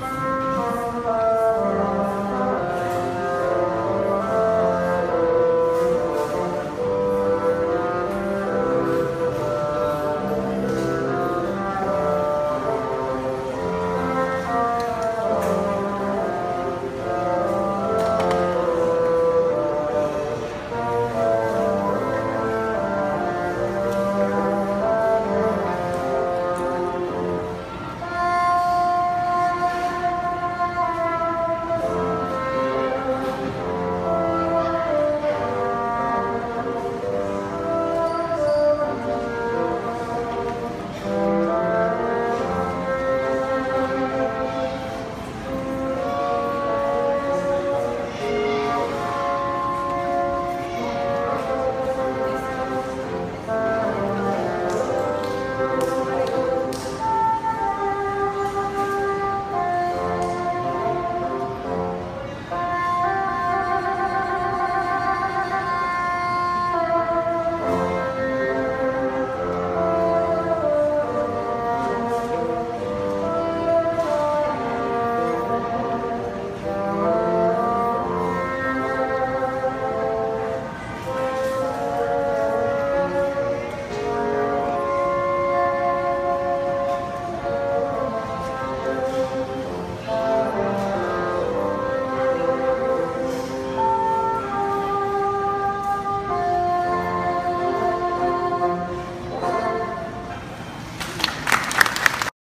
Bye.